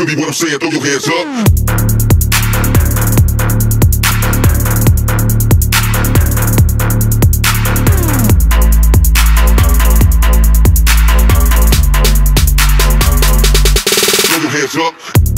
You feel me what I'm saying? Throw your hands up. Throw your hands up.